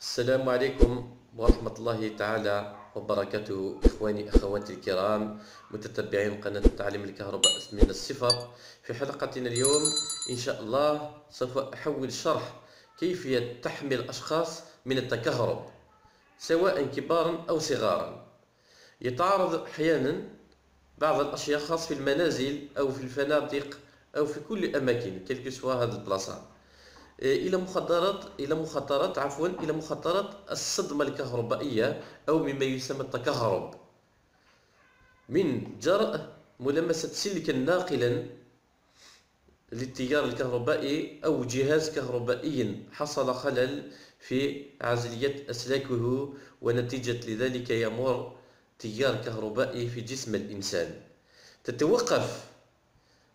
السلام عليكم ورحمة الله تعالى وبركاته إخواني أخواتي الكرام متتبعين قناة تعليم الكهرباء من الصفر. في حلقتنا اليوم إن شاء الله سوف أحول شرح كيفية تحمي الأشخاص من التكهرب سواء كبارا أو صغارا. يتعارض أحيانا بعض الأشخاص في المنازل أو في الفنادق أو في كل الأماكن كل سوا هذه البلاصة. إلى مخدرات إلى مخاطرات عفوا إلى مخاطرات الصدمة الكهربائية أو مما يسمى التكهرب. من جرأ ملامسة سلكا ناقلا للتيار الكهربائي أو جهاز كهربائي حصل خلل في عزلية أسلاكه ونتيجة لذلك يمر تيار كهربائي في جسم الإنسان. تتوقف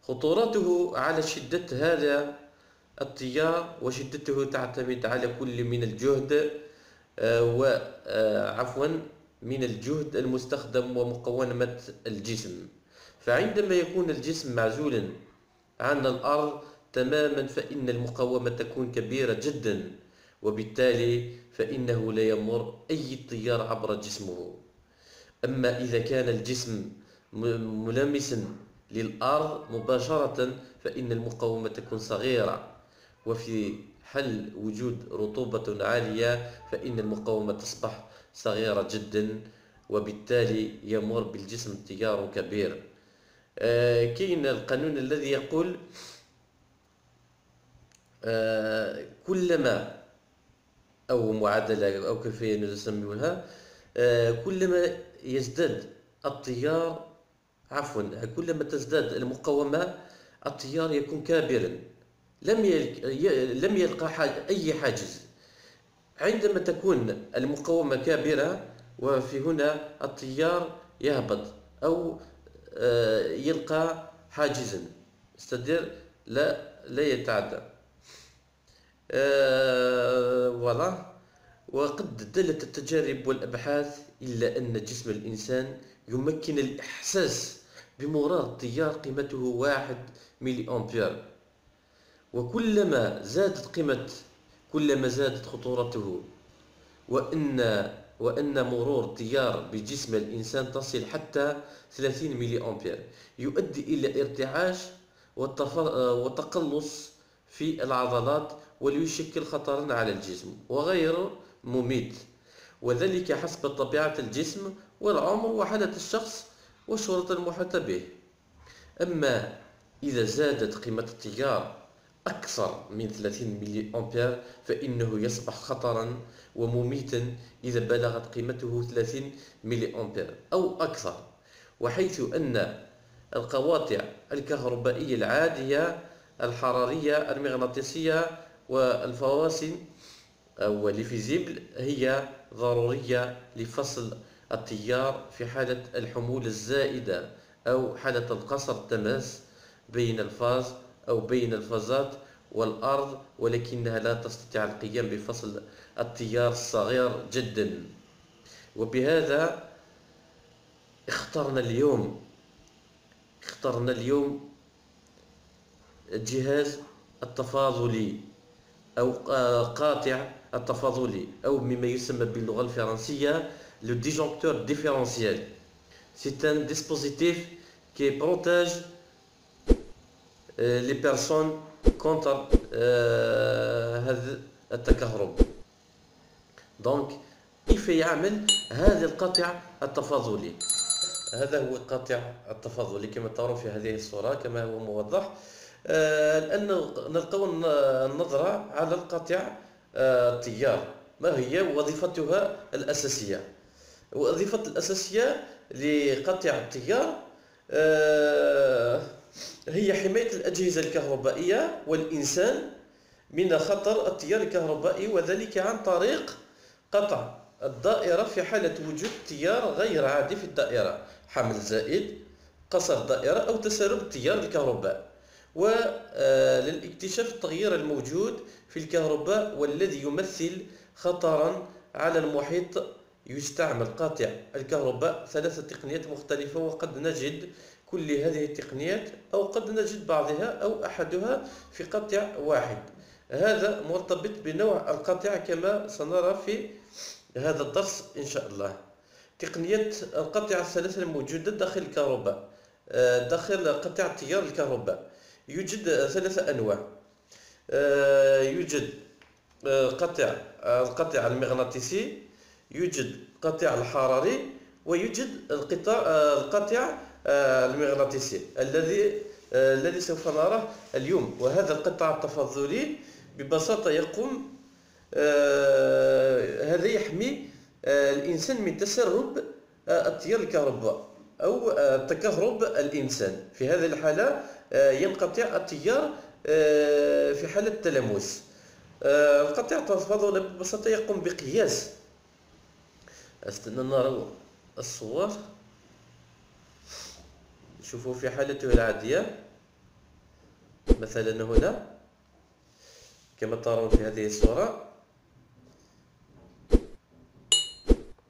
خطورته على شدة هذا التيار وشدته تعتمد على كل من الجهد آه، وعفوا آه، من الجهد المستخدم ومقاومة الجسم. فعندما يكون الجسم معزولا عن الأرض تماما فإن المقاومة تكون كبيرة جدا وبالتالي فإنه لا يمر أي تيار عبر جسمه. أما إذا كان الجسم ملامسا للأرض مباشرة فإن المقاومة تكون صغيرة. وفي حل وجود رطوبة عالية فإن المقاومة تصبح صغيرة جدا وبالتالي يمر بالجسم تيار كبير. آه كاين القانون الذي يقول آه كلما أو معادلة أو كيفية نسميها آه كلما يزداد التيار عفوا كلما تزداد المقاومة التيار يكون كبيرا لم لم يلقى أي حاجز. عندما تكون المقاومة كبيرة وفي هنا التيار يهبط أو آه، يلقى حاجزا استدير لا لا يتعدى. فوالا. آه، وقد دلت التجارب والأبحاث إلا أن جسم الإنسان يمكن الإحساس بمرار التيار قيمته واحد ملي أمبير وكلما زادت قيمة كلما زادت خطورته وأن وأن مرور تيار بجسم الإنسان تصل حتى 30 ملي أمبير. يؤدي إلى ارتعاش وتقلص في العضلات وليشكل خطرا على الجسم وغير مميت. وذلك حسب طبيعة الجسم والعمر وحالة الشخص والشرط المحيطة به. أما إذا زادت قيمة التيار أكثر من 30 ملي أمبير فإنه يصبح خطرا ومميتا إذا بلغت قيمته 30 ملي أمبير أو أكثر. وحيث أن القواطع الكهربائية العادية الحرارية المغناطيسية والفواصل أو الفيزيبل هي ضرورية لفصل التيار في حالة الحمول الزائدة أو حالة القصر التماس بين الفاز أو بين الفازات والأرض ولكنها لا تستطيع القيام بفصل التيار الصغير جدا وبهذا اخترنا اليوم اخترنا اليوم الجهاز التفاضلي أو قاطع التفاضلي أو مما يسمى باللغة الفرنسية le disjoncteur différentiel. C'est un dispositif qui protège لي بيرسون contre هذا التكهرب. donc كيف يعمل هذا القطع التفاضلي؟ هذا هو القطع التفاضلي كما ترون في هذه الصورة كما هو موضح. الآن نلقوا النظرة على القطع التيار. ما هي وظيفتها الأساسية؟ وظيفة الأساسية لقطع التيار هي حماية الأجهزة الكهربائية والإنسان من خطر التيار الكهربائي وذلك عن طريق قطع الدائرة في حالة وجود تيار غير عادي في الدائرة حمل زائد قصر دائرة أو تسرب تيار الكهرباء. وللاكتشاف التغيير الموجود في الكهرباء والذي يمثل خطرا على المحيط يستعمل قاطع الكهرباء ثلاثة تقنيات مختلفة وقد نجد كل هذه التقنيات أو قد نجد بعضها أو أحدها في قطع واحد. هذا مرتبط بنوع القطيعة كما سنرى في هذا الدرس إن شاء الله. تقنية القطيعة الثلاثة الموجودة داخل الكهرباء آه، داخل قطيعة تيار الكهرباء. يوجد ثلاثة أنواع. آه، يوجد آه، قطع القطع المغناطيسي يوجد قطع الحراري ويوجد القطع القطع المغناطيسي الذي الذي سوف نراه اليوم. وهذا القطع التفاضلي ببساطة يقوم هذا يحمي الإنسان من تسرب التيار الكهرباء أو تكهرب الإنسان. في هذه الحالة ينقطع التيار في حالة التلامس. القطع التفاضلي ببساطة يقوم بقياس. أستنى نرى الصور. شوفوا في حالته العادية مثلا هنا كما ترون في هذه الصورة.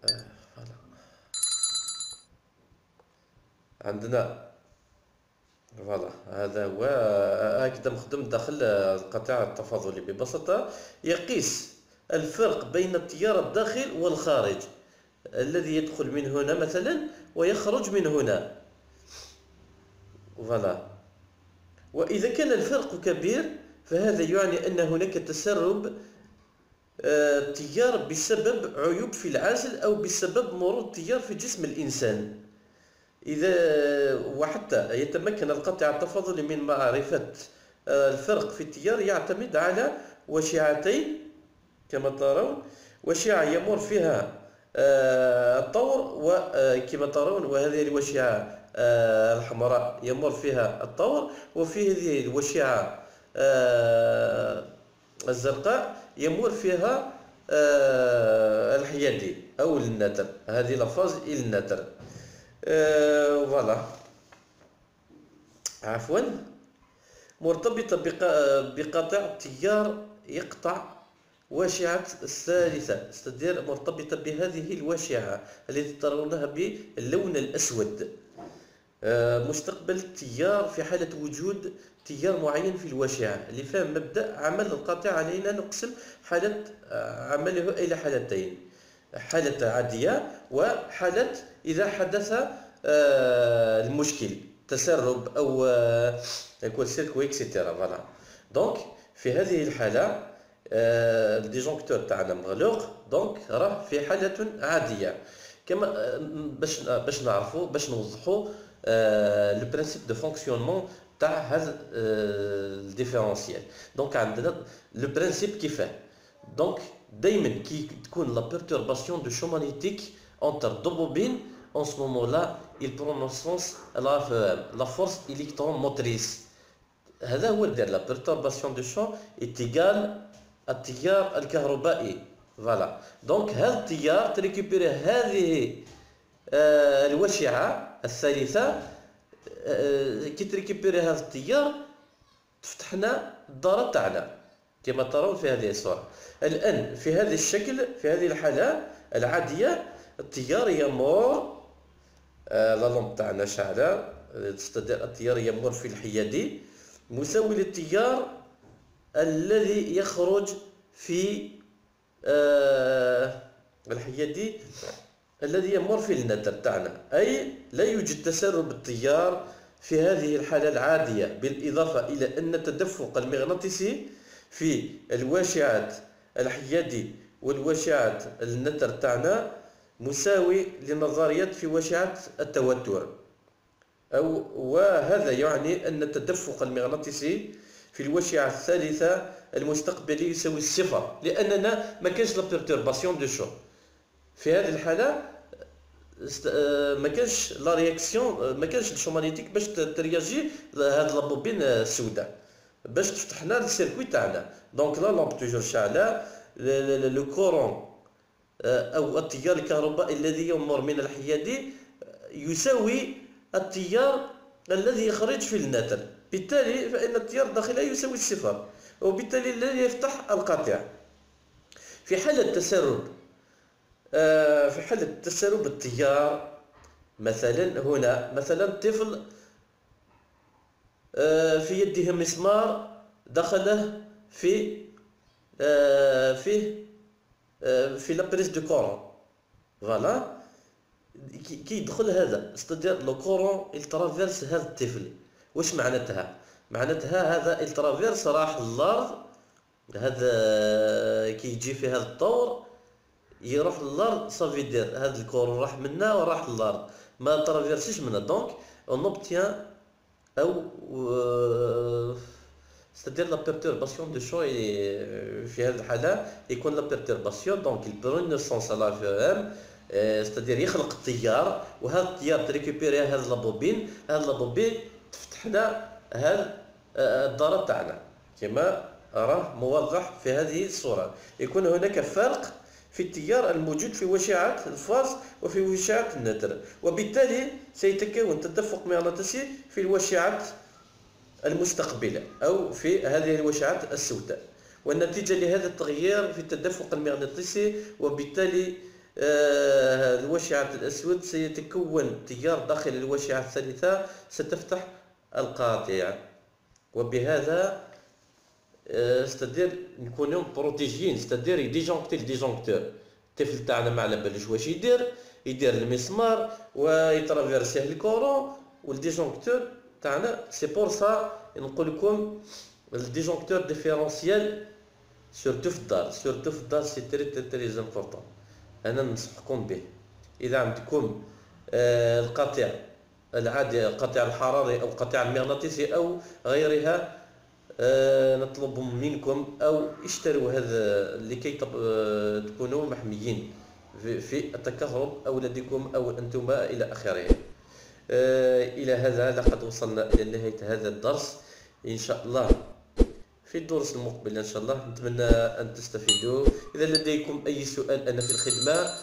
آه، عندنا voilà هذا هو. هكذا مخدم داخل القاطع التفاضلي. ببساطة يقيس الفرق بين التيار الداخل والخارج الذي يدخل من هنا مثلا ويخرج من هنا. voilà وإذا كان الفرق كبير فهذا يعني أن هناك تسرب آه، تيار بسبب عيوب في العزل أو بسبب مرور التيار في جسم الإنسان. إذا وحتى يتمكن القطع التفاضلي من معرفة آه، الفرق في التيار يعتمد على وشعتين كما ترون. وشعة يمر فيها آه، الطور وكما ترون وهذه الوشعة الحمراء يمر فيها الطور وفي هذه الوشعة آه، الزرقاء يمر فيها آه، الحيادي أو النتر. هذه لفاز النتر. فوالا. عفوا. مرتبطة بقطع تيار يقطع واشعة الثالثة. استدير مرتبطة بهذه الواشعة التي ترونها باللون الأسود. آه، مستقبل التيار في حالة وجود تيار معين في الواشعة لفهم مبدأ عمل القاطع علينا نقسم حالة آه، عمله إلى حالتين حالة عادية وحالة إذا حدث آه، المشكل تسرب أو يكون court-circuit et cetera voilà donc في هذه الحالة ال disjoncteur تاعنا مغلوق donc راه في حالة عادية. كما باش باش نعرفوا باش نوضحوا le principe de fonctionnement تاع هذا ال différentiel donc عندنا لو برانسيب كيفاه دونك دائما كي تكون لا بيرتورباسيون دو شو مانيتيك اونتر دو بوبين en ce moment-là il prend le sens la, la force électromotrice. هذا هو الدير لا بيرتورباسيون دو شون est égal التيار الكهربائي فوالا دونك هذا التيار تريكوبيري هذه آه الوشعة الثالثة آه كي تريكوبيري هذا التيار تفتحنا الدارة تاعنا. كما ترون في هذه الصورة. الآن في هذا الشكل في هذه الحالة العادية التيار يمر آه لا لومب تاعنا شاعلة تستدير التيار يمر في الحيادي مساوي للتيار الذي يخرج في آه الحيادي الذي يمر في النتر تاعنا أي لا يوجد تسرب التيار في هذه الحالة العادية بالإضافة إلى أن التدفق المغناطيسي في الواشعات الحيادي والواشعات النتر تاعنا مساوي لنظريات في واشعة التوتر. أو وهذا يعني أن التدفق المغناطيسي في الواشعة الثالثة المستقبلي يساوي الصفر لأننا ما كانش لا بيرتورباسيون دو شو في هذه الحالة آه، ما كانش لا رياكسيون آه، ما كانش الشومانيتيك باش ترياجي هاد لابوبين السوداء باش تفتح لنا السيركوي تاعنا. دونك لا لامب توجور شاعله لو كورون آه، أو التيار الكهربائي الذي يمر من الحيادي يساوي التيار الذي يخرج في الناتل. بالتالي فإن التيار الداخلي يساوي الصفر وبالتالي الذي يفتح القاطع في حالة تسرب آه، في حالة تسرب التيار مثلا هنا مثلا طفل آه، في يده مسمار دخله في آه، آه، في la prise de courant. voilà. كي يدخل هذا c'est-à-dire le courant il traverse هذا الطفل. واش معناتها؟ معناتها هذا il traverse راح للأرض. هذا كي يجي في هذا الطور يروح للأرض صافي دير هذا الكورون راح منا وراح للأرض. ما ترافيرسيش منا دونك اون اوبتيان أو بيرتورباسيون دو شو في هذه الحالة يكون لا بيرتورباسيون دونك البرون نيسونس على في ام ستادير يخلق التيار وهذا التيار تريكوبيري هذا لابوبين هذا لابوبين تفتح لنا هذا الدار تاعنا كما راه موضح في هذه الصورة. يكون هناك فرق في التيار الموجود في وشعة الفاز وفي وشعة النتر وبالتالي سيتكون تدفق مغناطيسي في الوشعة المستقبلة أو في هذه الوشعات السوداء. والنتيجة لهذا التغيير في التدفق المغناطيسي وبالتالي آه الوشعة الأسود سيتكون تيار داخل الوشعة الثالثة ستفتح القاطع وبهذا c'est-à-dire نكونوا protégés. c'est-à-dire ي disjoncter ال disjoncteur الطفل تاعنا ما على بالوش واش يدير؟ يدير المسمار ويترافيرسيه الكورون والديجونكتور تاعنا. c'est pour ça نقول لكم ال disjoncteur différentiel surtout في الدار. surtout في الدار c'est très très très important أنا ننصحكم به. إذا عندكم آه القطع العادي القطع الحراري أو القطع المغناطيسي أو غيرها نطلب منكم أو اشتروا هذا لكي آه تكونوا محميين في التكهرب أولادكم أو أنتم إلى اخره آه إلى هذا لقد وصلنا إلى نهاية هذا الدرس. إن شاء الله في الدروس المقبله إن شاء الله نتمنى أن تستفيدوا. إذا لديكم أي سؤال أنا في الخدمة.